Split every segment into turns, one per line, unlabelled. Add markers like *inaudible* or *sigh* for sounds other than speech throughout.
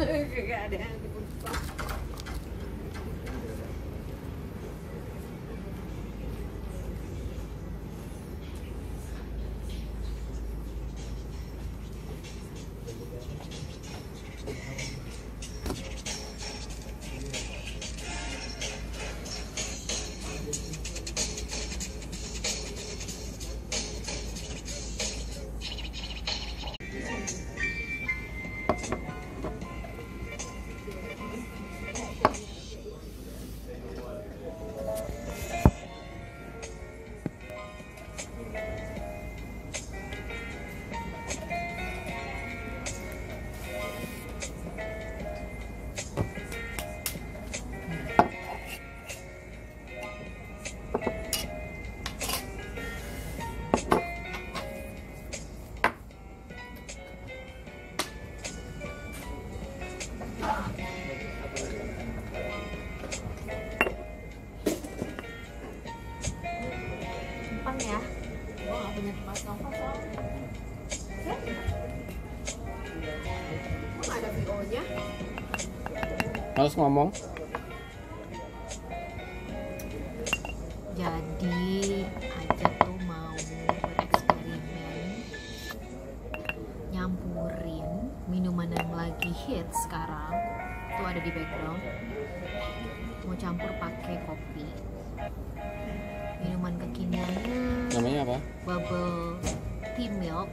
Caramba, Gampang ya. Gua nggak punya tempat nongkrong soalnya. Ya. Kok nggak ada VO-nya?
Harus ngomong.
Jadi aja tuh mau bereksperimen nyampurin minuman yang lagi hit sekarang tuh ada di background mau campur pakai kopi minuman kekiniannya
Namanya apa?
bubble tea milk.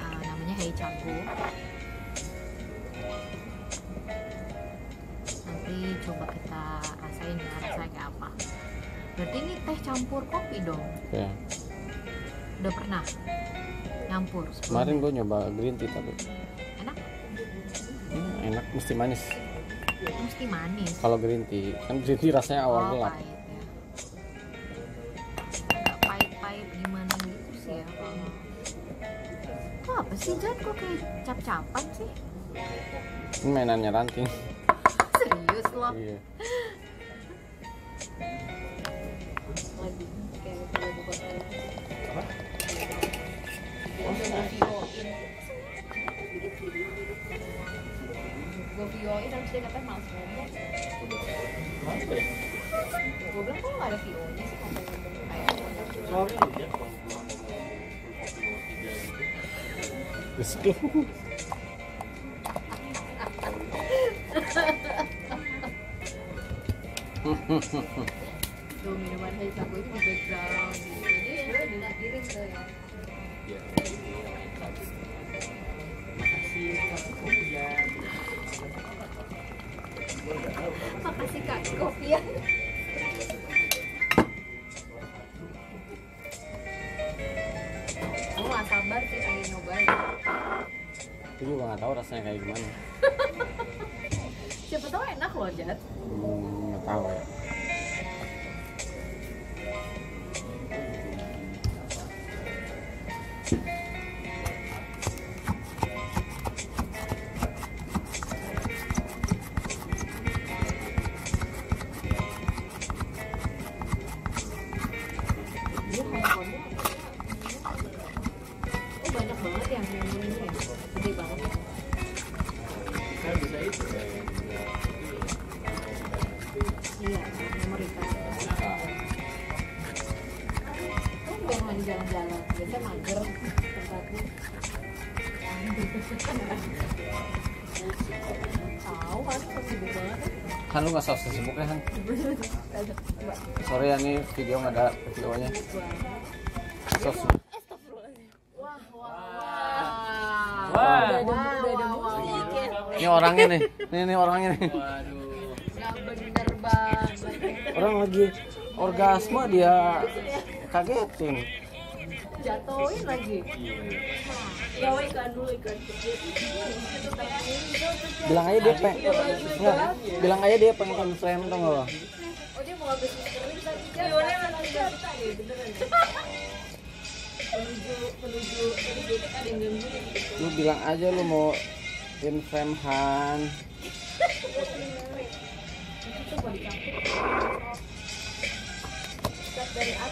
Ah, namanya Hey Chago nanti coba kita rasain ya rasanya kayak apa. Berarti ini teh campur kopi dong?
Ya.
udah pernah? Nyampur
Kemarin gue nyoba green tea tapi
enak?
Hmm, enak mesti manis.
mesti manis.
Kalau green tea kan green tea rasanya awal
oh,
gelap.
ya cap-capan sih
Ini mainannya ranting.
serius loh
Iya.
lagi kayak kalau buka
Apa?
gue VO-in dia ngomong gue bilang kok nggak ada VO-nya sih ngomong-ngomong kayak
Besok lu.
tuh minuman itu di background gitu jadi sebenarnya dikirim tuh ya. Makasih kak. Kopi ya Aku gak sabar sih pengen nyobain
Gue juga nggak tahu rasanya kayak gimana.
Siapa tahu enak loh Jad
Hmm, nggak tahu ya.
Jalan-jalan Biasa mager tempatnya Tahu kan, sibuk banget
Kan lu nggak usah sibuk ya kan? *laughs* Sorry ya nih video nggak ada videonya. Sos.
Wah, wah,
Wah.
Ini orangnya nih. Nih nih orangnya nih.
Gak bener banget.
Orang lagi orgasme dia kagetin.
Jatuhin lagi. Ya, ikan dulu ikan.
Bilang aja dia pengen. Nggak, bilang aja dia pengen frame tau nggak lo?
Oh dia mau habis. Menuju menuju ada yang gangguin.
Lu bilang aja lu mau in frame Han.
Cat dari ya.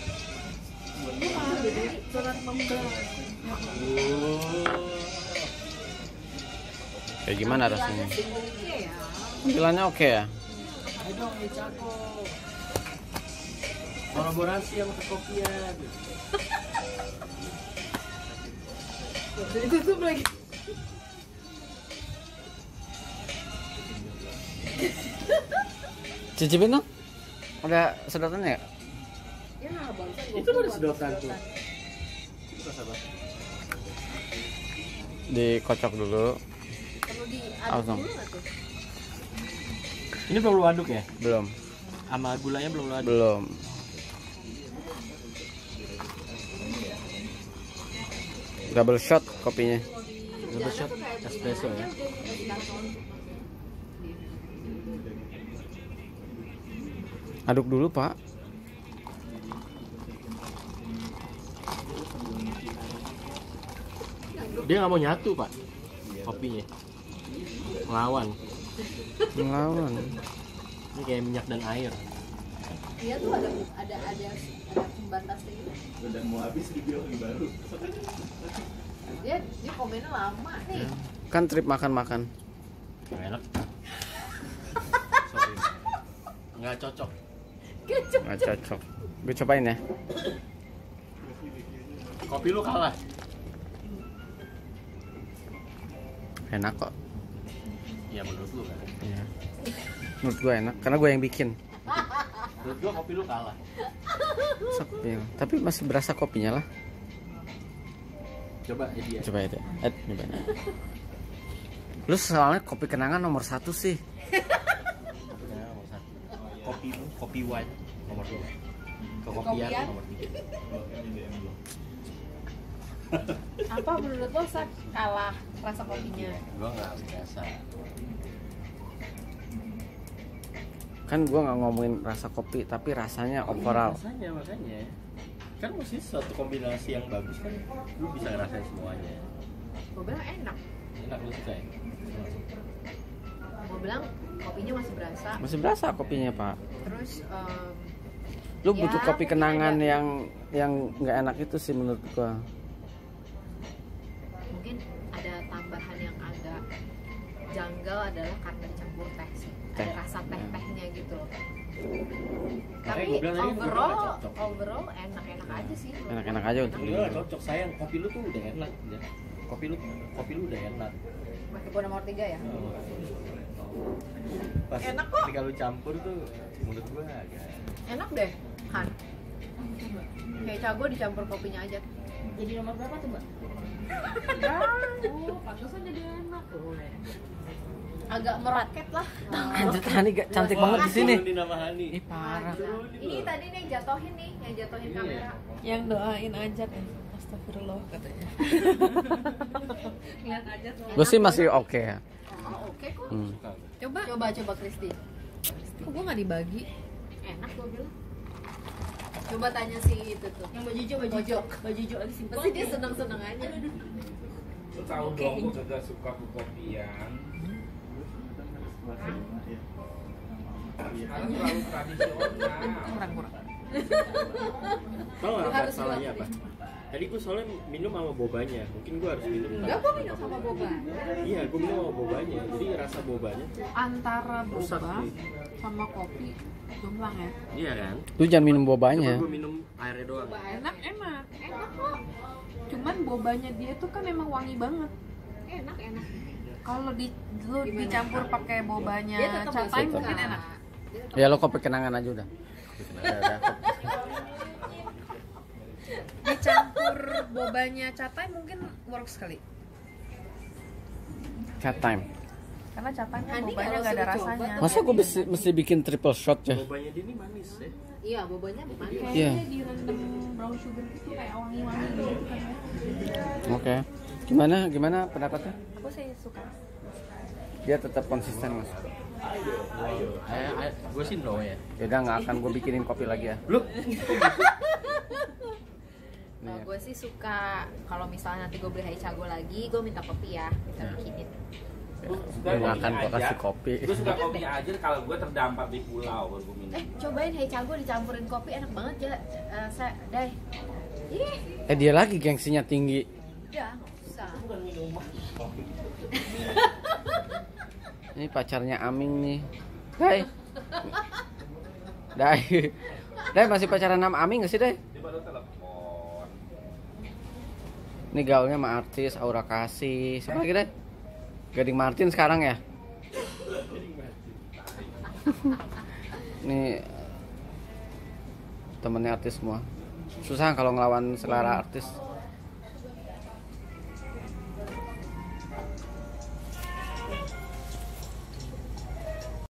bukan jadi surat membeli
Oh.
Kayak gimana rasanya?
oke ya
Tampilannya oke ya?
Kolaborasi sama kekopian.
itu tuh lagi
Cicipin dong. Ada sedotannya ya?
Itu baru sedotan tuh.
Dikocok dulu.
perlu diaduk dulu tuh
Ini belum lu aduk ya?
Belum.
Sama gulanya belum lu aduk.
Belum. Double shot kopinya.
Double shot espresso ya.
Aduk dulu, Pak.
Dia nggak mau nyatu pak, kopinya. Ngelawan.
Melawan.
Ini kayak minyak dan air.
Iya tuh ada ada ada ada pembatasnya gitu.
udah mau habis dibilang lagi baru
Dia dia komennya lama nih.
Kan trip makan-makan.
Nggak enak. Sorry. *laughs* Nggak cocok.
Nggak cocok. Gue cobain ya.
Kopi lu kalah.
Enak kok.
Ya menurut lu kan.
Iya. Menurut gue enak karena gue yang bikin.
Menurut gua kopi lu kalah.
Sepil. Tapi masih berasa kopinya lah.
Coba ya.
Coba ya, Dek. Eh, coba. Lu soalnya kopi kenangan nomor satu sih.
Ya, nomor satu. Kopi kopi white nomor dua. Kekopian. nomor tiga. *laughs*
Apa menurut lo Sak, kalah rasa kopinya?
Gua nggak biasa.
Kan gue nggak ngomongin rasa kopi, tapi rasanya overall.
Rasanya makanya. Kan mesti suatu kombinasi yang bagus kan lu bisa ngerasain semuanya.
Gue bilang enak.
Enak lu suka ya?
Gue bilang kopinya masih berasa.
Masih berasa kopinya, Pak.
Terus em,
Lu
Ya,
butuh kopi kenangan
ada.
yang yang nggak enak itu sih menurut gua.
Janggal adalah karena dicampur teh sih.
Teh.
Ada rasa teh-tehnya gitu loh. Tapi overall overall enak-enak aja sih.
Enak-enak aja untuk
Lu cocok sayang kopi lu tuh udah enak ya. Kopi lu kopi lu udah enak.
Meskipun nomor tiga ya.
Pas
Enak kok.
ketika lu campur tuh menurut gua agak
Enak deh, Han. Kayak cago dicampur kopinya aja.
Jadi nomor berapa tuh mbak?
Ya, oh, pantesan jadi enak loh. Agak meraket lah.
Anjir, Hani gak cantik banget di sini. Parah.
Ini tadi nih jatuhin nih, yang jatuhin
Iya.
kamera.
Yang doain aja kan. Astagfirullah katanya.
Lihat aja tuh.
Gue sih masih oke ya.
Oh, oke kok.
Hmm.
Coba coba coba Kristi.
Kok gue nggak dibagi?
Enak gue bilang. Coba tanya si itu tuh.
Yang baju hijau, baju hijau, baju hijau lagi simpel.
Pasti dia seneng-seneng aja.
Lu tahu dong gue kagak suka kopian Sekarang terlalu tradisional
Kurang kurang.
Tau gak apa salahnya apa? Tadi gue soalnya minum sama bobanya, mungkin gue harus minum.
Enggak, gue minum sama boba.
Iya, gue minum sama bobanya, jadi rasa bobanya
Antara boba. Sama kopi jomplang ya.
Iya kan?
Lu jangan minum bobanya.
gue minum airnya doang.
Enak enak. Enak kok. Cuman bobanya dia tuh kan emang wangi banget.
Enak enak.
Kalau di lu
Gimana?
dicampur pakai bobanya
masuk.
mungkin enak.
Ya lo kopi kenangan aja udah. Ya udah.
Dicampur bobanya catai mungkin works sekali.
Cat time.
Karena catanya
Nanti
bobanya nggak ada
coba
rasanya.
tuh-
Masa gue mesti, mesti bikin triple shot ya?
Bobanya dia ini manis ya.
Iya, bobanya manis.
Kayaknya
Iya.
dia direndam brown sugar gitu kayak wangi-wangi gitu kan ya.
Oke. Gimana gimana pendapatnya?
Aku sih suka.
Dia tetap konsisten mas.
Eh, gue sih no ya.
Ya udah nggak akan gue bikinin kopi lagi ya.
Lu
Nih,
gue sih suka kalau misalnya nanti gue beli Haichago lagi, gue minta kopi ya, minta
Nah.
bikinin.
Gue suka
gue nggak
kopi
akan gue
aja.
kasih kopi.
Gue suka kopi aja kalau gue terdampar di pulau baru gue minum.
Eh, cobain Haichago dicampurin kopi enak banget ya. Eh, saya. Ih,
Eh dia lagi gengsinya tinggi.
nggak usah.
Bukan minuman. *laughs*
Ini pacarnya Aming nih. Dai. Dai. Dai masih pacaran sama Aming gak sih, Dai?
Dia baru telepon.
Ini gaulnya sama artis Aura Kasih. Siapa lagi, Dai? Gading Martin sekarang ya? Ini temennya artis semua. Susah kalau ngelawan selera artis.